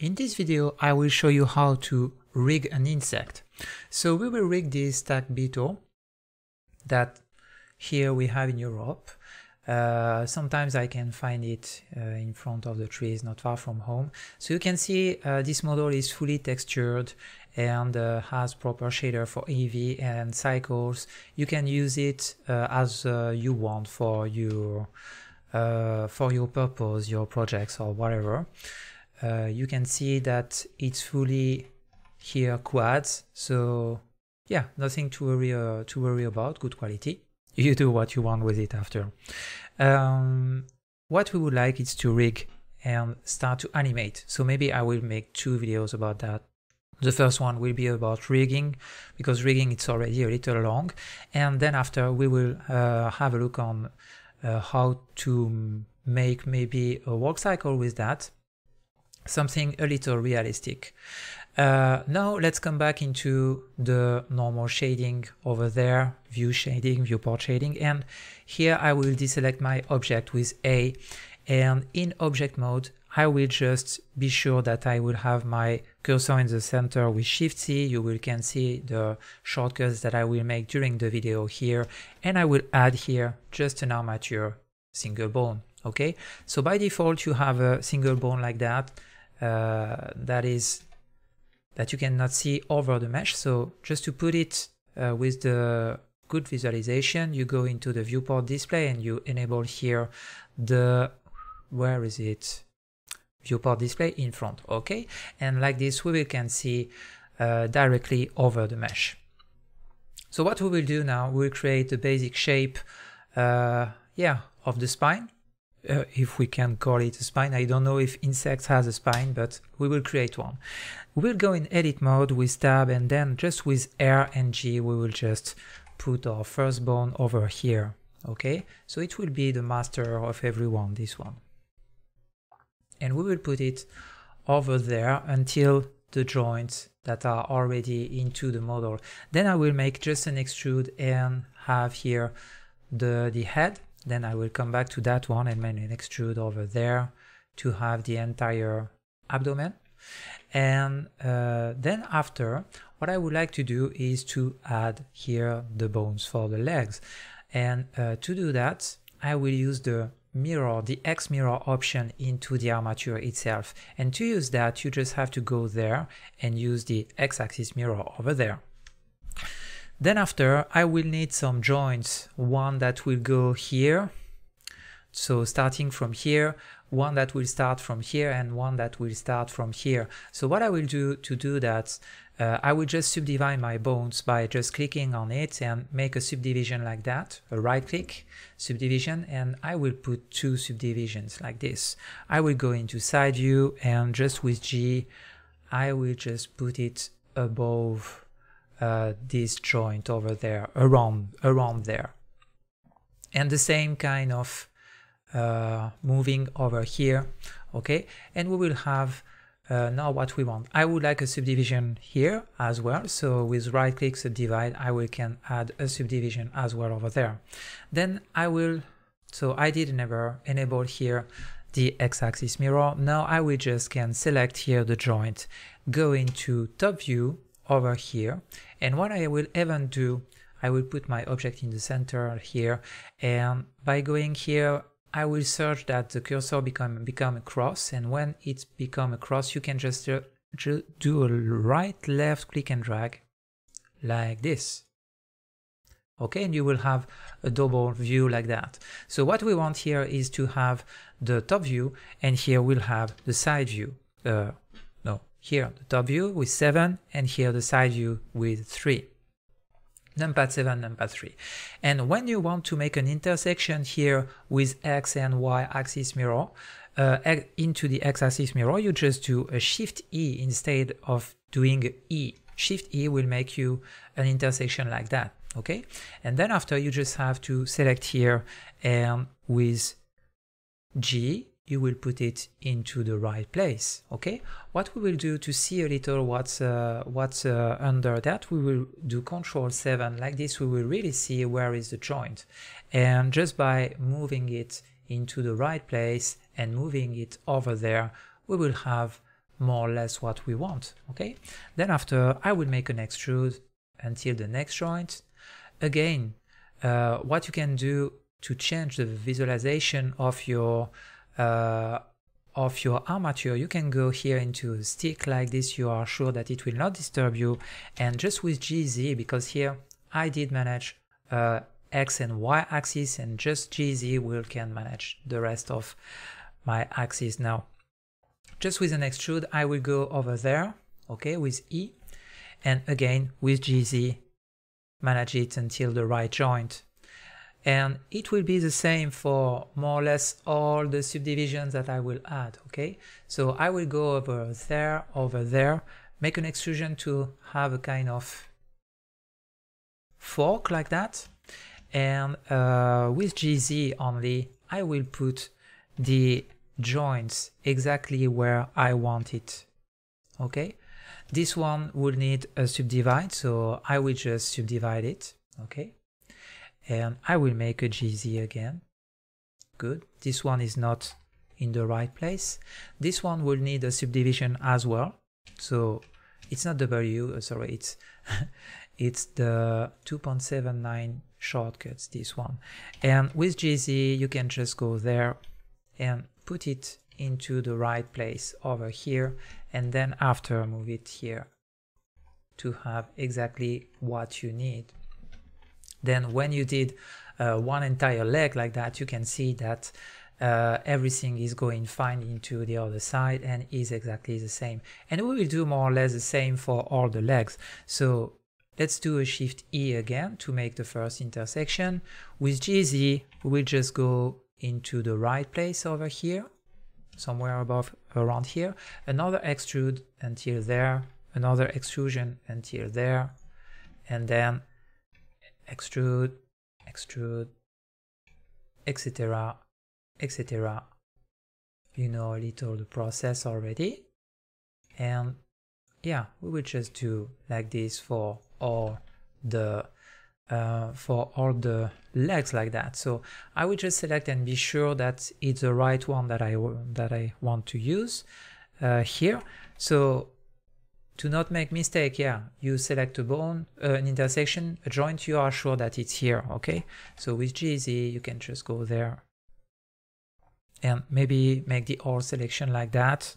In this video, I will show you how to rig an insect. So we will rig this stag beetle that here we have in Europe. Uh, sometimes I can find it uh, in front of the trees not far from home. So you can see uh, this model is fully textured and uh, has proper shader for Eevee and cycles. You can use it uh, as uh, you want for your for your purpose, your projects or whatever. You can see that it's fully here quads. So yeah, nothing to worry to worry about. Good quality you do what you want with it after. Um, what we would like is to rig and start to animate. So maybe I will make two videos about that. The first one will be about rigging because rigging it's already a little long. And then after we will uh, have a look on uh, how to make maybe a walk cycle with that. Something a little realistic. Uh, now let's come back into the normal shading over there, view shading, viewport shading, and here I will deselect my object with A, and in object mode, I will just be sure that I will have my cursor in the center with Shift C. You will can see the shortcuts that I will make during the video here, and I will add here just an armature single bone. Okay, so by default you have a single bone like that. Uh, that is that you cannot see over the mesh. So just to put it uh, with the good visualization, you go into the viewport display and you enable here the, where is it? Viewport display in front, okay? And like this, we can see uh, directly over the mesh. So what we will do now, we'll create the basic shape, uh, yeah, of the spine uh, if we can call it a spine. I don't know if insects has a spine, but we will create one. We'll go in edit mode with tab and then just with R and G we will just put our first bone over here. Okay, so it will be the master of everyone, this one. And we will put it over there until the joints that are already into the model. Then I will make just an extrude and have here the, the head then I will come back to that one and then extrude over there to have the entire abdomen. And uh, then after, what I would like to do is to add here the bones for the legs. And uh, to do that, I will use the mirror, the X mirror option into the armature itself. And to use that, you just have to go there and use the X axis mirror over there. Then after, I will need some joints, one that will go here, so starting from here, one that will start from here and one that will start from here. So what I will do to do that, uh, I will just subdivide my bones by just clicking on it and make a subdivision like that, a right click subdivision, and I will put two subdivisions like this. I will go into side view and just with G, I will just put it above uh, this joint over there, around, around there. And the same kind of uh, moving over here, okay? And we will have uh, now what we want. I would like a subdivision here as well. So with right click subdivide, I will can add a subdivision as well over there. Then I will, so I did never enable here the x-axis mirror. Now I will just can select here the joint, go into top view over here. And what I will even do, I will put my object in the center here. And by going here, I will search that the cursor become, become a cross. And when it's become a cross, you can just uh, do a right, left, click and drag like this. Okay, and you will have a double view like that. So what we want here is to have the top view, and here we'll have the side view. Uh, here the top view with 7 and here the side view with 3 numpad 7 numpad 3 and when you want to make an intersection here with x and y axis mirror uh, into the x-axis mirror you just do a shift e instead of doing e. Shift e will make you an intersection like that okay? And then after you just have to select here and with g you will put it into the right place okay what we will do to see a little what's uh, what's uh, under that we will do control 7 like this we will really see where is the joint and just by moving it into the right place and moving it over there we will have more or less what we want, okay? Then after, I will make an extrude until the next joint. Again, uh, what you can do to change the visualization of your uh, of your armature, you can go here into stick like this. You are sure that it will not disturb you. And just with GZ, because here I did manage uh, X and Y axis and just GZ will can manage the rest of my axis now. Just with an extrude, I will go over there, okay, with E. And again, with GZ, manage it until the right joint and it will be the same for more or less all the subdivisions that I will add okay? So I will go over there over there make an extrusion to have a kind of fork like that. And uh, with GZ only I will put the joints exactly where I want it okay? This one will need a subdivide so I will just subdivide it okay and I will make a GZ again. Good. This one is not in the right place. This one will need a subdivision as well. So it's not W, uh, sorry, it's it's the 2.79 shortcuts, this one. And with GZ, you can just go there and put it into the right place over here and then after move it here to have exactly what you need then when you did uh, one entire leg like that, you can see that uh, everything is going fine into the other side and is exactly the same. And we will do more or less the same for all the legs. So let's do a shift E again to make the first intersection. With GZ, we'll just go into the right place over here, somewhere above around here, another extrude until there, another extrusion until there, and then extrude, extrude, etc., etc. You know a little the process already. And yeah, we will just do like this for all the uh, for all the legs like that. So I will just select and be sure that it's the right one that I that I want to use uh, here. So to not make mistake, yeah, you select a bone, uh, an intersection, a joint, you are sure that it's here, okay? So with GZ, you can just go there and maybe make the all selection like that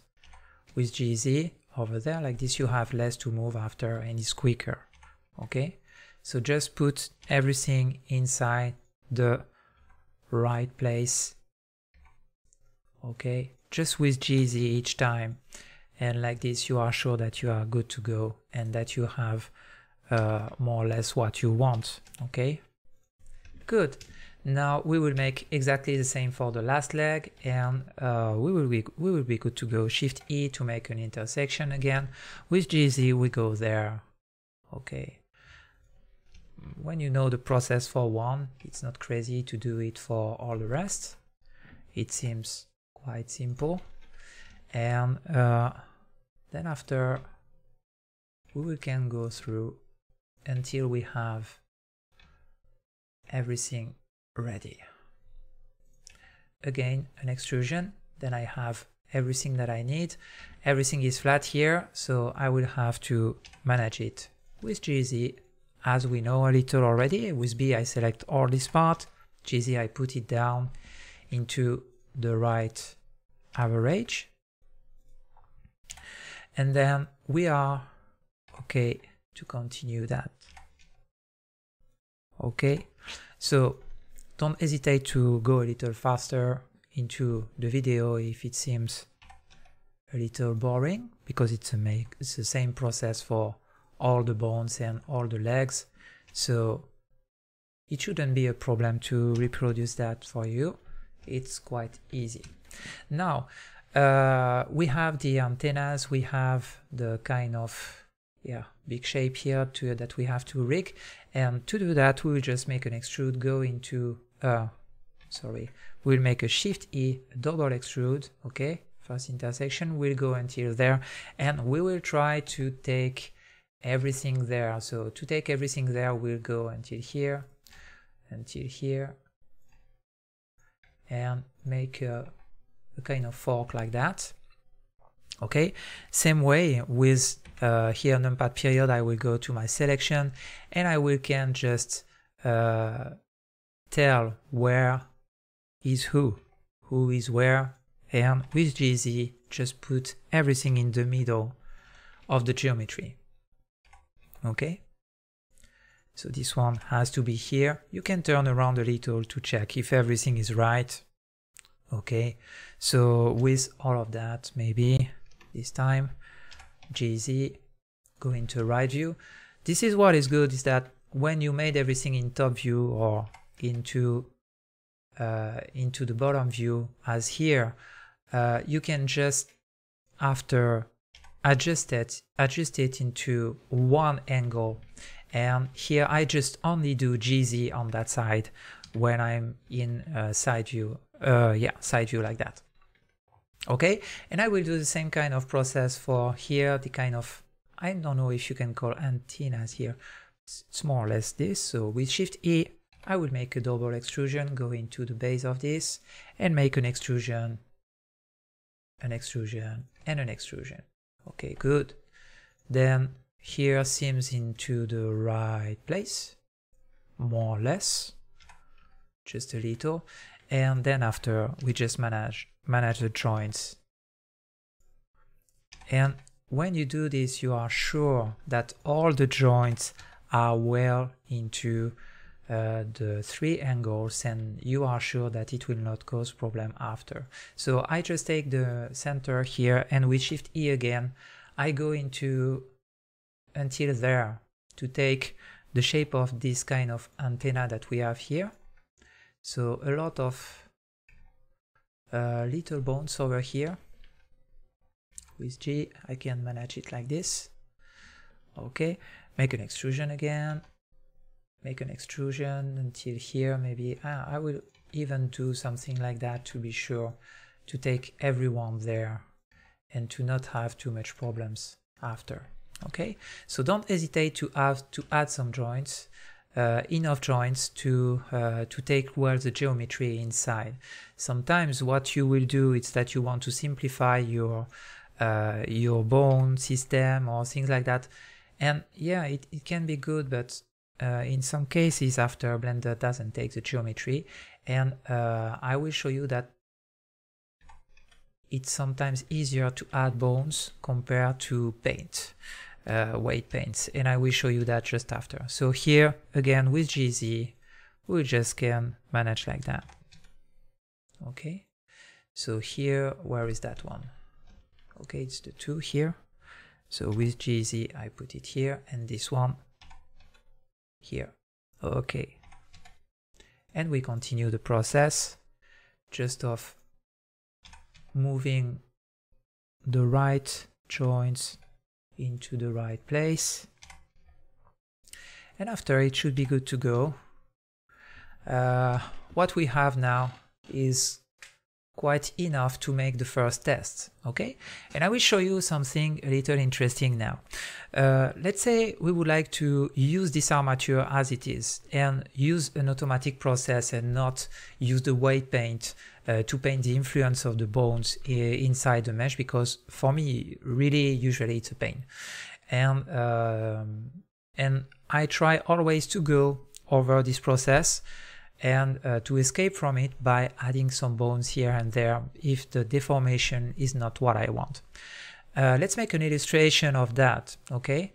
with GZ over there, like this you have less to move after and it's quicker, okay? So just put everything inside the right place, okay? Just with GZ each time and like this you are sure that you are good to go and that you have uh, more or less what you want okay? Good. Now we will make exactly the same for the last leg and uh, we will be we will be good to go. Shift E to make an intersection again. With GZ we go there okay? When you know the process for one it's not crazy to do it for all the rest. It seems quite simple and uh, then after we can go through until we have everything ready. Again an extrusion. Then I have everything that I need. Everything is flat here so I will have to manage it with GZ as we know a little already with B I select all this part. GZ I put it down into the right average and then we are okay to continue that. Okay? So don't hesitate to go a little faster into the video if it seems a little boring because it's a make it's the same process for all the bones and all the legs. So it shouldn't be a problem to reproduce that for you. It's quite easy. Now uh, we have the antennas, we have the kind of yeah big shape here to that we have to rig. And to do that we will just make an extrude go into uh sorry we'll make a shift E double extrude okay first intersection we'll go until there and we will try to take everything there. So to take everything there we'll go until here until here and make a a kind of fork like that Okay, same way with uh, here numpad period, I will go to my selection and I will can just uh, tell where is who, who is where, and with GZ just put everything in the middle of the geometry. Okay, so this one has to be here. You can turn around a little to check if everything is right. Okay, so with all of that, maybe this time GZ go into right view. This is what is good is that when you made everything in top view or into uh, into the bottom view as here, uh, you can just after adjust it, adjust it into one angle. And here I just only do GZ on that side when I'm in uh, side view. Uh, yeah, side view like that. Okay, and I will do the same kind of process for here, the kind of, I don't know if you can call antennas here. It's more or less this. So with Shift E, I will make a double extrusion, go into the base of this and make an extrusion, an extrusion and an extrusion. Okay, good. Then here seems into the right place, more or less, just a little. And then after we just manage, manage the joints. And when you do this, you are sure that all the joints are well into uh, the three angles and you are sure that it will not cause problem after. So I just take the center here and with shift E again, I go into until there to take the shape of this kind of antenna that we have here. So a lot of little bones over here. With G, I can manage it like this. Okay, make an extrusion again make an extrusion until here maybe ah, I will even do something like that to be sure to take everyone there and to not have too much problems after okay so don't hesitate to have to add some joints uh, enough joints to uh, to take well the geometry inside. Sometimes what you will do is that you want to simplify your uh, your bone system or things like that. And yeah it, it can be good but uh, in some cases after Blender doesn't take the geometry. And uh, I will show you that it's sometimes easier to add bones compared to paint, uh, weight paints and I will show you that just after. So here again with GZ we just can manage like that. Okay, so here where is that one? Okay, it's the two here. So with GZ I put it here and this one here. Okay. And we continue the process just of moving the right joints into the right place. And after it should be good to go. Uh, what we have now is quite enough to make the first test, okay? And I will show you something a little interesting now. Uh, let's say we would like to use this armature as it is and use an automatic process and not use the weight paint uh, to paint the influence of the bones inside the mesh because for me, really, usually it's a pain. And, um, and I try always to go over this process and uh, to escape from it by adding some bones here and there if the deformation is not what I want. Uh, let's make an illustration of that, okay?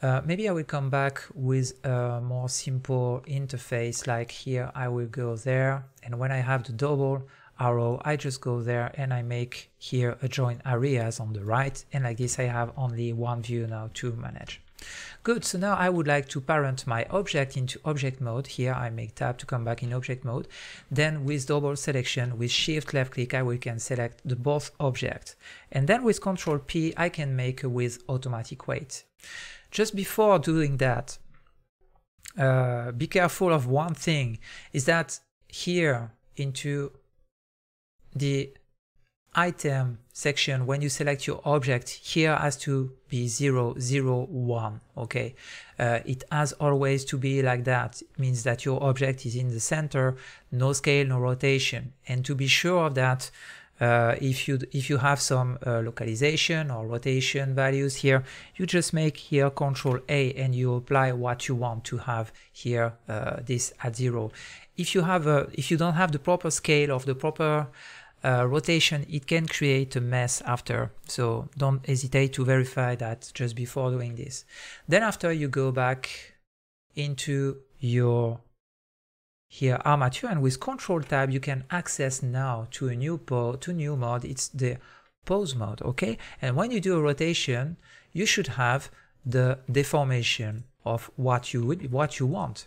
Uh, maybe I will come back with a more simple interface like here I will go there and when I have the double arrow I just go there and I make here a join areas on the right and like this I have only one view now to manage. Good, so now I would like to parent my object into object mode. Here I make tab to come back in object mode. Then with double selection, with shift left click, I will can select the both object. And then with control P, I can make a with automatic weight. Just before doing that, uh, be careful of one thing, is that here into the item section when you select your object here has to be 0 0 1 okay? Uh, it has always to be like that. It means that your object is in the center no scale no rotation. And to be sure of that uh, if you if you have some uh, localization or rotation values here, you just make here Control A and you apply what you want to have here uh, this at zero. If you have a if you don't have the proper scale of the proper uh, rotation, it can create a mess after. So don't hesitate to verify that just before doing this. Then after you go back into your here armature and with control tab you can access now to a new po to new mode it's the pose mode okay and when you do a rotation you should have the deformation of what you would what you want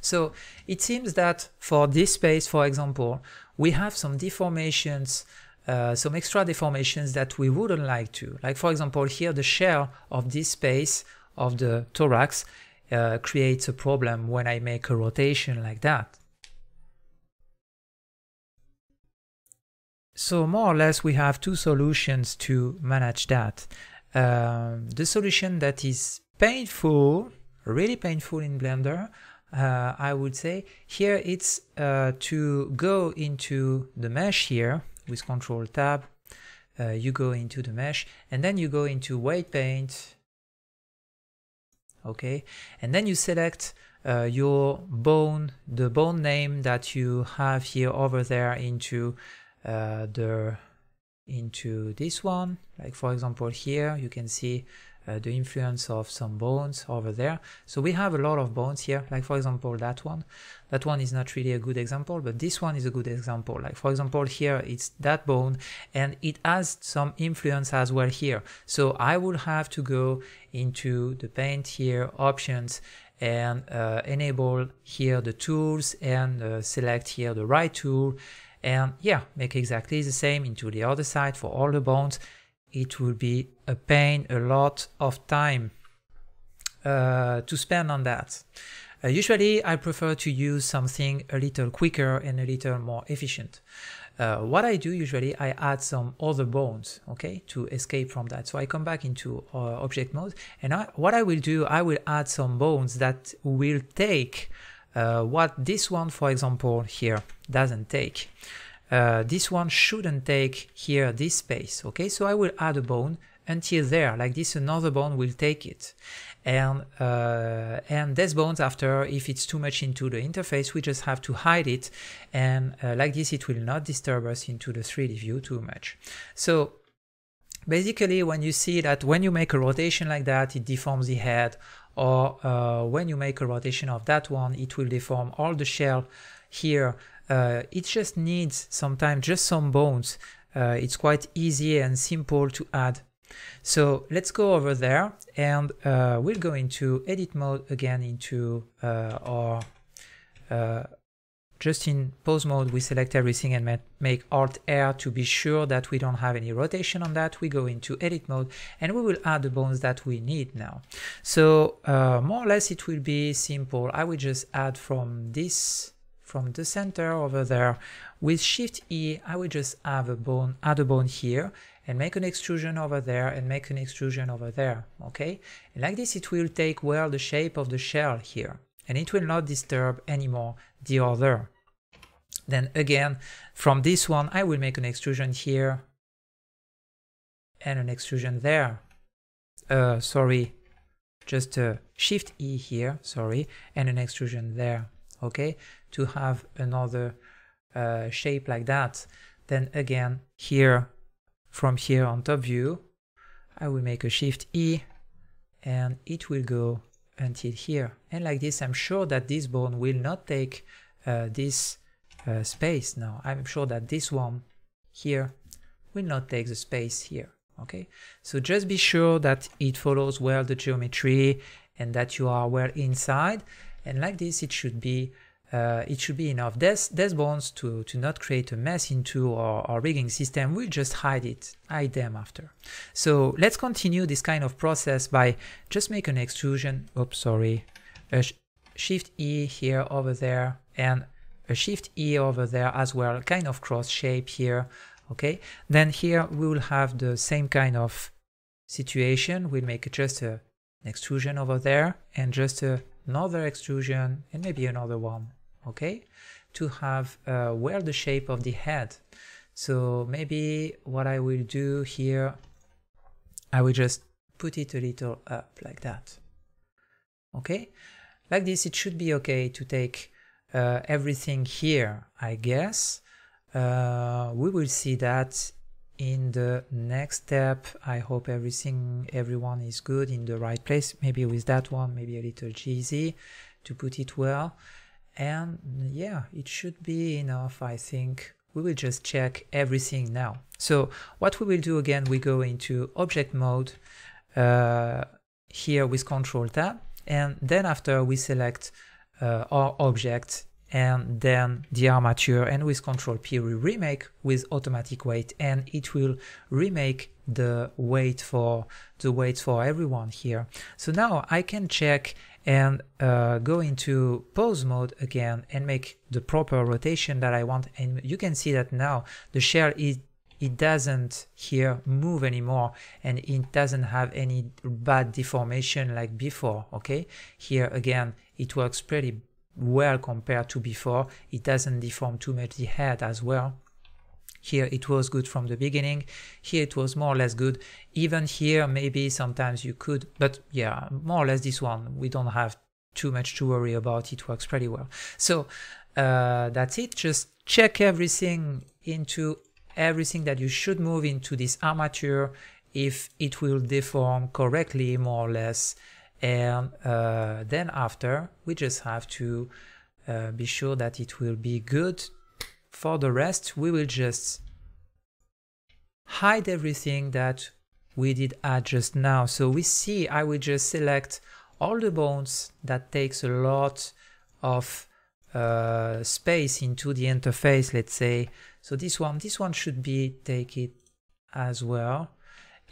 so it seems that for this space for example we have some deformations uh, some extra deformations that we wouldn't like to like for example here the shell of this space of the thorax uh, creates a problem when I make a rotation like that. So more or less we have two solutions to manage that. Um, the solution that is painful, really painful in Blender, uh, I would say, here it's uh, to go into the mesh here with Control Tab, uh, you go into the mesh and then you go into Weight Paint, okay. And then you select uh, your bone the bone name that you have here over there into uh, the into this one. Like for example here you can see uh, the influence of some bones over there. So we have a lot of bones here, like for example that one. That one is not really a good example, but this one is a good example. Like for example here it's that bone and it has some influence as well here. So I will have to go into the paint here, options and uh, enable here the tools and uh, select here the right tool and yeah make exactly the same into the other side for all the bones it will be a pain, a lot of time uh, to spend on that. Uh, usually I prefer to use something a little quicker and a little more efficient. Uh, what I do usually, I add some other bones, okay, to escape from that. So I come back into uh, object mode and I, what I will do, I will add some bones that will take uh, what this one, for example, here doesn't take. Uh, this one shouldn't take here this space okay? So I will add a bone until there like this another bone will take it. And uh, and these bones after if it's too much into the interface we just have to hide it and uh, like this it will not disturb us into the 3d view too much. So basically when you see that when you make a rotation like that it deforms the head or uh, when you make a rotation of that one it will deform all the shell here uh, it just needs sometimes just some bones. Uh, it's quite easy and simple to add. So let's go over there and uh, we'll go into edit mode again into uh, our uh, just in pose mode we select everything and make alt R to be sure that we don't have any rotation on that we go into edit mode and we will add the bones that we need now so uh, more or less it will be simple I will just add from this from the center over there. With Shift E, I will just have a bone, add a bone here and make an extrusion over there and make an extrusion over there, okay? And like this, it will take well the shape of the shell here and it will not disturb anymore the other. Then again, from this one, I will make an extrusion here and an extrusion there. Uh, sorry, just a Shift E here, sorry, and an extrusion there okay to have another uh, shape like that then again here from here on top view I will make a shift E and it will go until here. And like this I'm sure that this bone will not take uh, this uh, space now. I'm sure that this one here will not take the space here okay? So just be sure that it follows well the geometry and that you are well inside and like this it should be uh, it should be enough. There's, there's bones to, to not create a mess into our, our rigging system, we'll just hide it, hide them after. So let's continue this kind of process by just make an extrusion, oops, sorry, a sh shift E here over there and a shift E over there as well, kind of cross shape here, okay? Then here we will have the same kind of situation, we'll make just a, an extrusion over there and just a another extrusion and maybe another one okay to have uh, where the shape of the head So maybe what I will do here, I will just put it a little up like that. Okay, like this it should be okay to take uh, everything here, I guess. Uh, we will see that in the next step. I hope everything, everyone is good in the right place. Maybe with that one, maybe a little cheesy to put it well. And yeah, it should be enough, I think. We will just check everything now. So what we will do again, we go into object mode uh, here with control tab. And then after we select uh, our object and then the armature and with control P we remake with automatic weight and it will remake the weight for the weight for everyone here. So now I can check and uh, go into pose mode again and make the proper rotation that I want and you can see that now the shell is it doesn't here move anymore and it doesn't have any bad deformation like before okay here again it works pretty well compared to before. It doesn't deform too much the head as well. Here it was good from the beginning. Here it was more or less good. Even here maybe sometimes you could, but yeah, more or less this one we don't have too much to worry about. It works pretty well. So uh, that's it. Just check everything into everything that you should move into this armature if it will deform correctly more or less and uh, then after we just have to uh, be sure that it will be good. For the rest we will just hide everything that we did add just now. So we see I will just select all the bones that takes a lot of uh, space into the interface let's say. So this one this one should be take it as well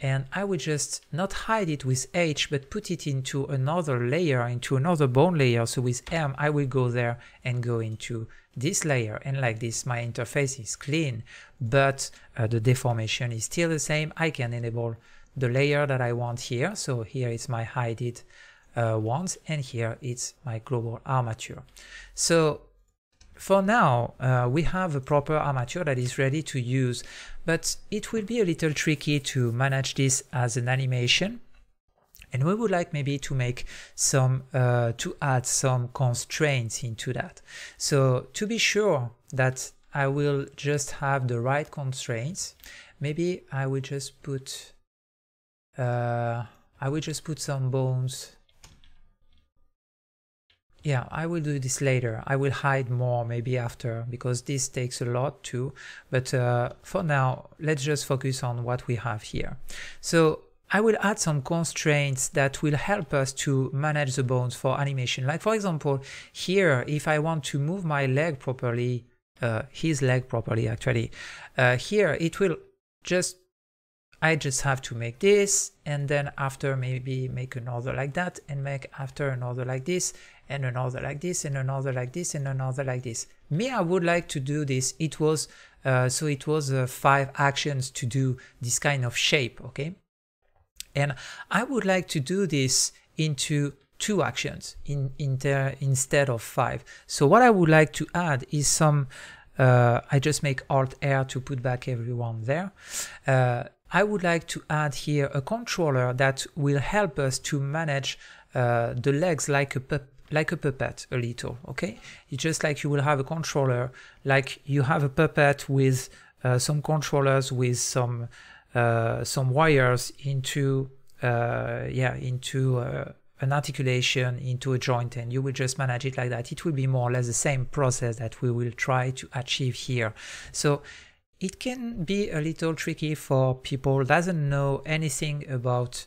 and I will just not hide it with H but put it into another layer, into another bone layer. So with M I will go there and go into this layer and like this my interface is clean but uh, the deformation is still the same. I can enable the layer that I want here. So here is my hide it uh, ones and here it's my global armature. So for now, uh, we have a proper armature that is ready to use, but it will be a little tricky to manage this as an animation. And we would like maybe to make some, uh, to add some constraints into that. So to be sure that I will just have the right constraints, maybe I will just put, uh, I will just put some bones yeah, I will do this later. I will hide more maybe after because this takes a lot too. But uh, for now, let's just focus on what we have here. So I will add some constraints that will help us to manage the bones for animation. Like for example, here, if I want to move my leg properly, uh, his leg properly actually, uh, here it will just I just have to make this and then after maybe make another like that and make after another like this and another like this and another like this and another like this. Me, I would like to do this. It was, uh, so it was uh, five actions to do this kind of shape, okay? And I would like to do this into two actions in, in instead of five. So what I would like to add is some, uh, I just make Alt R to put back everyone there. Uh, I would like to add here a controller that will help us to manage uh, the legs like a puppet like a puppet a little okay? It's just like you will have a controller like you have a puppet with uh, some controllers with some uh, some wires into uh, yeah into uh, an articulation into a joint and you will just manage it like that. It will be more or less the same process that we will try to achieve here. So it can be a little tricky for people doesn't know anything about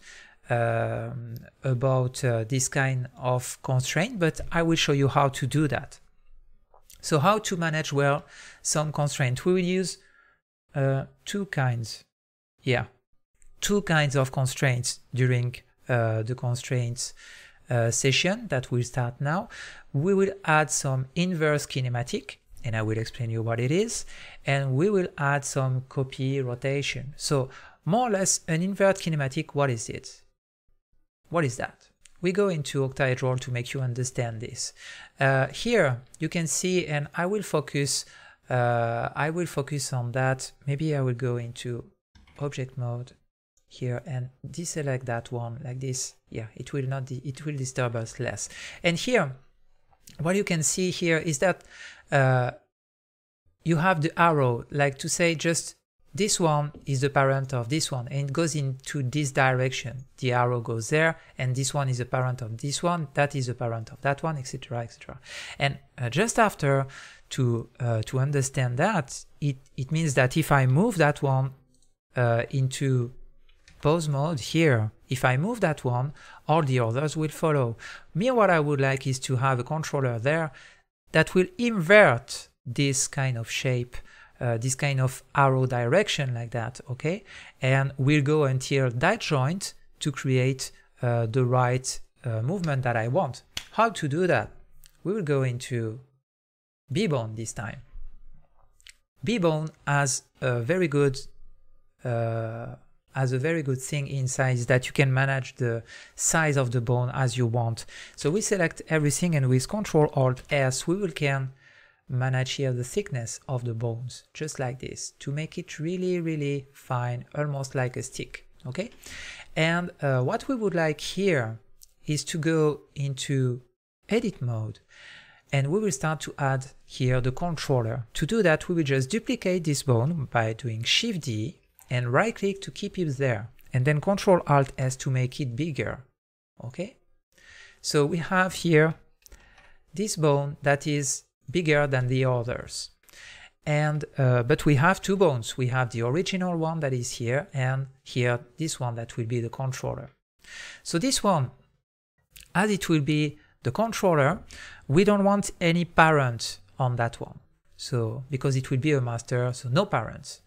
um, about uh, this kind of constraint, but I will show you how to do that. So how to manage well some constraint. We will use uh, two kinds, yeah, two kinds of constraints during uh, the constraints uh, session that will start now. We will add some inverse kinematic, and I will explain you what it is, and we will add some copy rotation. So more or less an invert kinematic, what is it? What is that? We go into octahedral to make you understand this. Uh, here you can see, and I will focus uh, I will focus on that. Maybe I will go into object mode here and deselect that one like this. Yeah, it will not, it will disturb us less. And here, what you can see here is that uh, you have the arrow, like to say just this one is the parent of this one and it goes into this direction. The arrow goes there and this one is the parent of this one, that is the parent of that one, etc, etc. And uh, just after to uh, to understand that, it, it means that if I move that one uh, into pose mode here, if I move that one, all the others will follow. Me, what I would like is to have a controller there that will invert this kind of shape uh, this kind of arrow direction like that, okay? And we'll go until that joint to create uh, the right uh, movement that I want. How to do that? We will go into B-Bone this time. B-Bone has a very good uh, has a very good thing inside is that you can manage the size of the bone as you want. So we select everything and with Control Alt S we will can manage here the thickness of the bones, just like this, to make it really, really fine, almost like a stick, okay? And uh, what we would like here is to go into edit mode and we will start to add here the controller. To do that, we will just duplicate this bone by doing Shift D and right click to keep it there and then Control Alt S to make it bigger, okay? So we have here this bone that is bigger than the others. And uh, but we have two bones. We have the original one that is here, and here this one that will be the controller. So this one, as it will be the controller, we don't want any parent on that one. So because it will be a master, so no parents.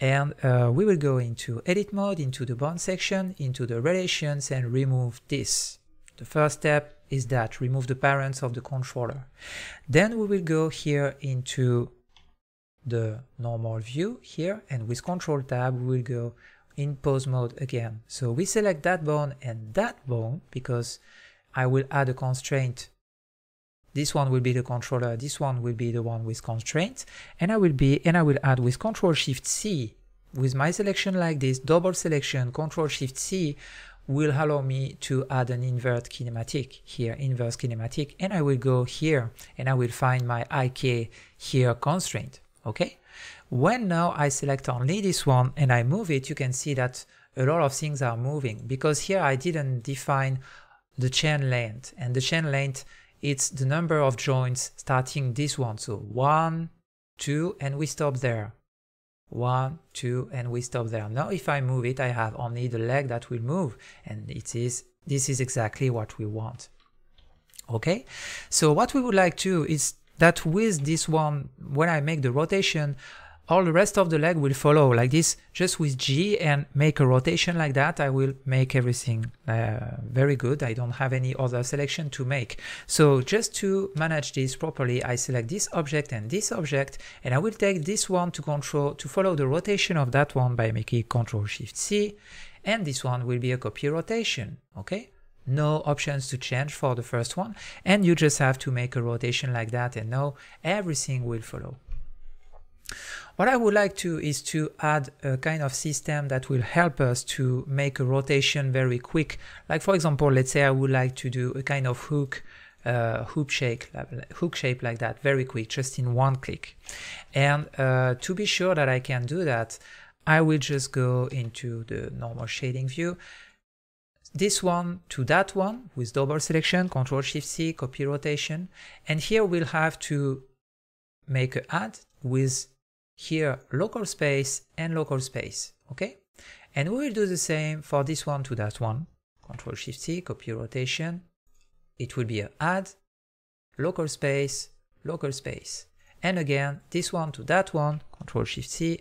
And uh, we will go into edit mode, into the bone section, into the relations and remove this. The first step is that remove the parents of the controller. Then we will go here into the normal view here and with control tab we will go in pose mode again. So we select that bone and that bone because I will add a constraint. This one will be the controller, this one will be the one with constraint and I will be and I will add with control shift C with my selection like this, double selection, control shift C, will allow me to add an invert kinematic here, inverse kinematic, and I will go here and I will find my IK here constraint, okay? When now I select only this one and I move it, you can see that a lot of things are moving because here I didn't define the chain length and the chain length it's the number of joints starting this one so one two and we stop there one, two, and we stop there. Now if I move it, I have only the leg that will move, and it is this is exactly what we want. Okay, so what we would like to is that with this one, when I make the rotation, all the rest of the leg will follow like this just with G and make a rotation like that I will make everything uh, very good. I don't have any other selection to make. So just to manage this properly I select this object and this object and I will take this one to control to follow the rotation of that one by making control shift C and this one will be a copy rotation okay? No options to change for the first one and you just have to make a rotation like that and now everything will follow what I would like to is to add a kind of system that will help us to make a rotation very quick. Like for example, let's say I would like to do a kind of hook uh, hook shape, hook shape like that, very quick, just in one click. And uh, to be sure that I can do that, I will just go into the normal shading view, this one to that one with double selection, Control Shift C, copy rotation, and here we'll have to make an add with here local space and local space, okay? And we will do the same for this one to that one. Control Shift C, copy rotation. It will be a add, local space, local space. And again, this one to that one, Control Shift C,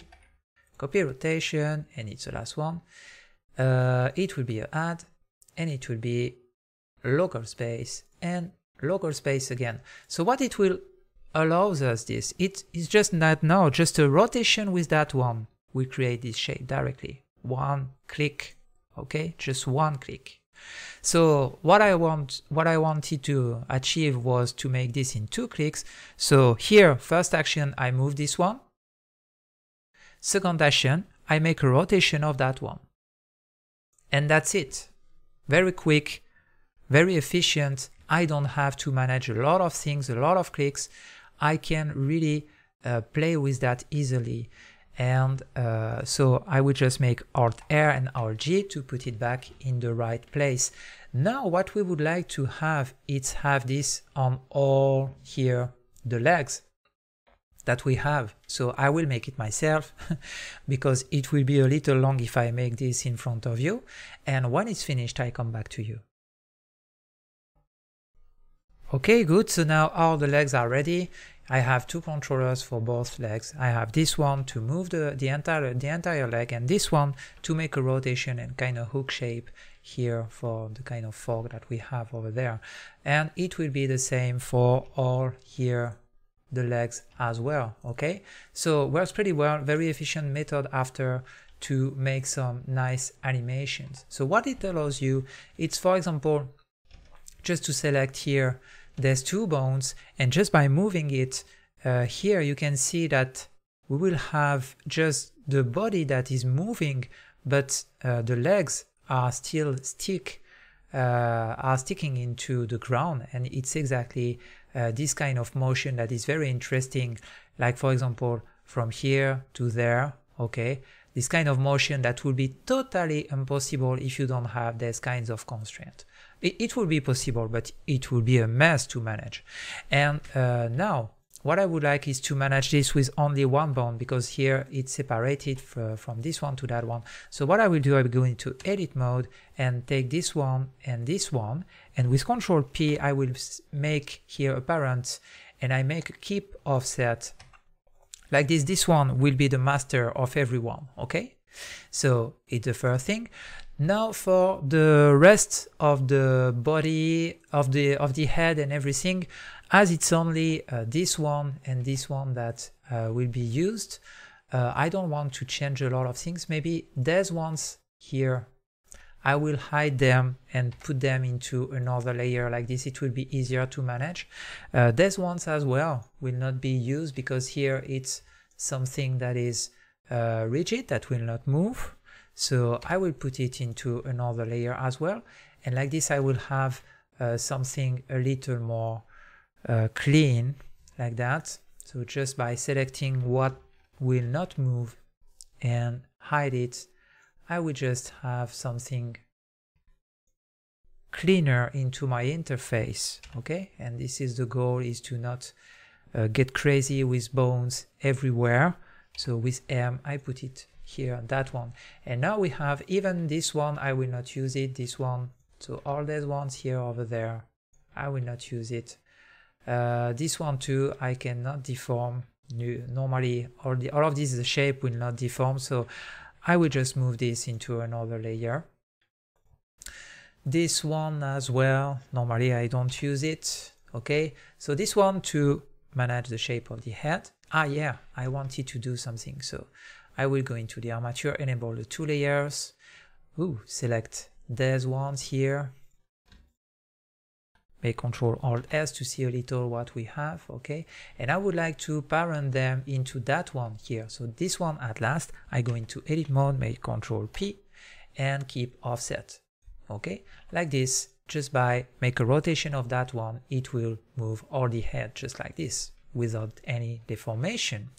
copy rotation, and it's the last one. Uh, it will be a add, and it will be local space and local space again. So what it will allows us this. It is just not now, just a rotation with that one. We create this shape directly. One click, okay? Just one click. So what I want, what I wanted to achieve was to make this in two clicks. So here, first action, I move this one. Second action, I make a rotation of that one. And that's it. Very quick, very efficient. I don't have to manage a lot of things, a lot of clicks. I can really uh, play with that easily. And uh, so I will just make Alt R and Alt G to put it back in the right place. Now what we would like to have is have this on all here the legs that we have. So I will make it myself because it will be a little long if I make this in front of you. And when it's finished, I come back to you. Okay, good. So now all the legs are ready. I have two controllers for both legs. I have this one to move the, the entire the entire leg and this one to make a rotation and kind of hook shape here for the kind of fork that we have over there. And it will be the same for all here the legs as well okay so works pretty well very efficient method after to make some nice animations so what it allows you it's for example just to select here there's two bones and just by moving it uh, here you can see that we will have just the body that is moving but uh, the legs are still stick uh, are sticking into the ground. And it's exactly uh, this kind of motion that is very interesting. Like for example from here to there okay this kind of motion that will be totally impossible if you don't have these kinds of constraints it, it will be possible but it will be a mess to manage and uh, now what I would like is to manage this with only one bone because here it's separated from this one to that one. So what I will do, I will go into edit mode and take this one and this one. And with control P, I will make here a parent and I make a keep offset like this. This one will be the master of everyone. Okay. So it's the first thing. Now for the rest of the body of the of the head and everything, as it's only uh, this one and this one that uh, will be used, uh, I don't want to change a lot of things. Maybe these ones here, I will hide them and put them into another layer like this. It will be easier to manage. Uh, these ones as well will not be used because here it's something that is uh, rigid that will not move. So I will put it into another layer as well. And like this, I will have uh, something a little more uh, clean like that. So just by selecting what will not move and hide it, I will just have something cleaner into my interface, okay? And this is the goal is to not uh, get crazy with bones everywhere. So with M, I put it here, on that one. And now we have even this one, I will not use it, this one. So all these ones here over there, I will not use it. Uh, this one too, I cannot deform. Normally, all, the, all of this the shape will not deform, so I will just move this into another layer. This one as well, normally I don't use it, okay? So this one to manage the shape of the head. Ah yeah, I wanted to do something, so I will go into the armature, enable the two layers, Ooh, select these ones here, make control alt s to see a little what we have okay? And i would like to parent them into that one here. So this one at last i go into edit mode make control p and keep offset okay? Like this just by make a rotation of that one it will move all the head just like this without any deformation.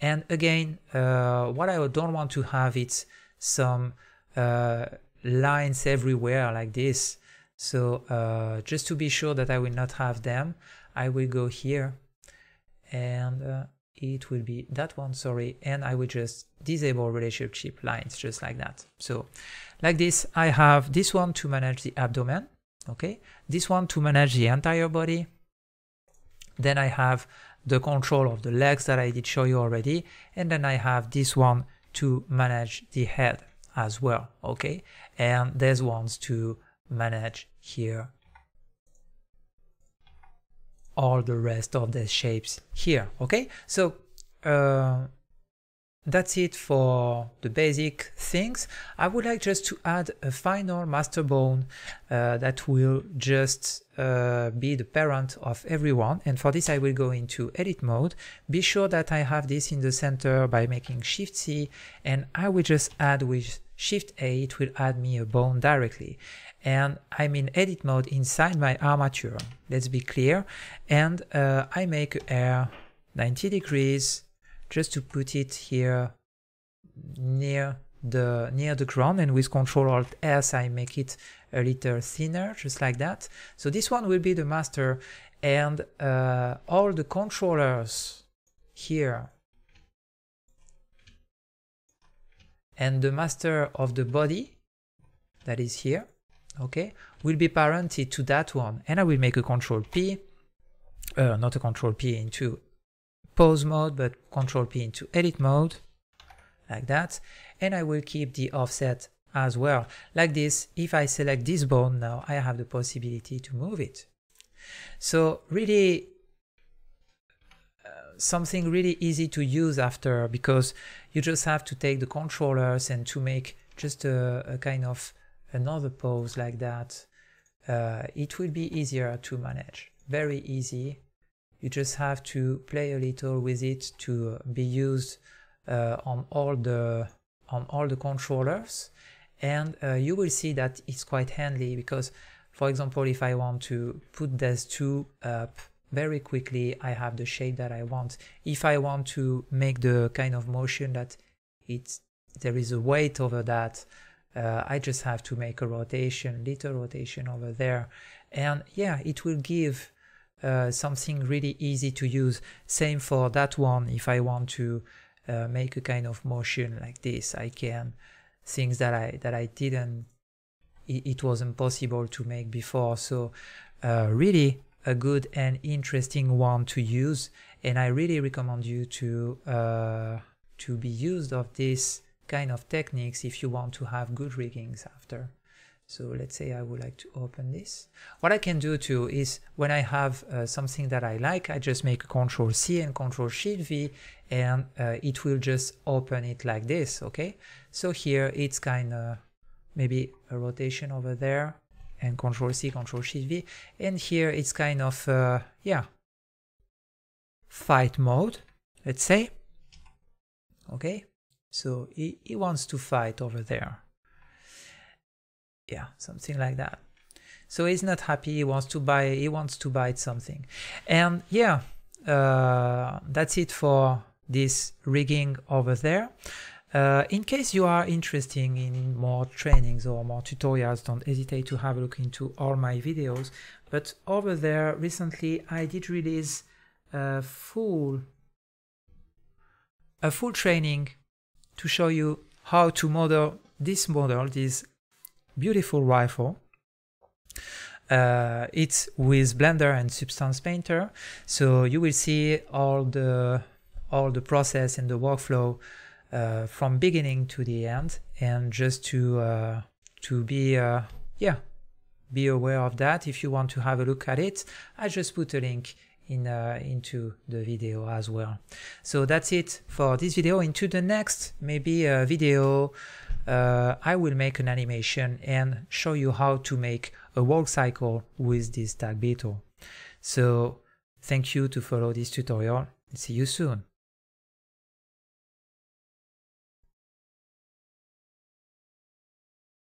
And again uh, what i don't want to have is some uh, lines everywhere like this so uh, just to be sure that I will not have them, I will go here and uh, it will be that one, sorry, and I will just disable relationship lines just like that. So like this, I have this one to manage the abdomen, okay, this one to manage the entire body. Then I have the control of the legs that I did show you already, and then I have this one to manage the head as well, okay, and there's ones to manage here all the rest of the shapes here okay so uh, that's it for the basic things. I would like just to add a final master bone uh, that will just uh, be the parent of everyone. And for this, I will go into edit mode. Be sure that I have this in the center by making Shift C and I will just add with Shift A, it will add me a bone directly. And I'm in edit mode inside my armature. Let's be clear. And uh, I make R 90 degrees just to put it here near the near the ground and with control alt s I make it a little thinner just like that so this one will be the master and uh, all the controllers here and the master of the body that is here okay will be parented to that one and I will make a control P uh, not a control P into pose mode, but control P into edit mode, like that. And I will keep the offset as well. Like this, if I select this bone now, I have the possibility to move it. So really uh, something really easy to use after because you just have to take the controllers and to make just a, a kind of another pose like that. Uh, it will be easier to manage. Very easy you just have to play a little with it to be used uh, on all the on all the controllers and uh, you will see that it's quite handy because for example if I want to put these two up very quickly I have the shape that I want if I want to make the kind of motion that it's there is a weight over that uh, I just have to make a rotation little rotation over there and yeah it will give uh, something really easy to use. Same for that one. If I want to uh, make a kind of motion like this, I can. Things that I that I didn't, it, it was impossible to make before. So uh, really a good and interesting one to use. And I really recommend you to uh, to be used of this kind of techniques if you want to have good riggings after. So let's say I would like to open this. What I can do too is when I have uh, something that I like, I just make a Control C and Control Shift V and uh, it will just open it like this, okay? So here it's kind of maybe a rotation over there and Control C, Control Shift V. And here it's kind of, uh, yeah, fight mode, let's say. Okay, so he, he wants to fight over there. Yeah something like that. So he's not happy. He wants to buy he wants to buy something. And yeah uh, that's it for this rigging over there. Uh, in case you are interested in more trainings or more tutorials don't hesitate to have a look into all my videos. But over there recently I did release a full a full training to show you how to model this model this beautiful rifle. Uh, it's with Blender and Substance Painter, so you will see all the all the process and the workflow uh, from beginning to the end. And just to uh, to be uh, yeah be aware of that. If you want to have a look at it, I just put a link in uh, into the video as well. So that's it for this video. Into the next maybe a video uh, I will make an animation and show you how to make a walk cycle with this stag beetle. So thank you to follow this tutorial. See you soon.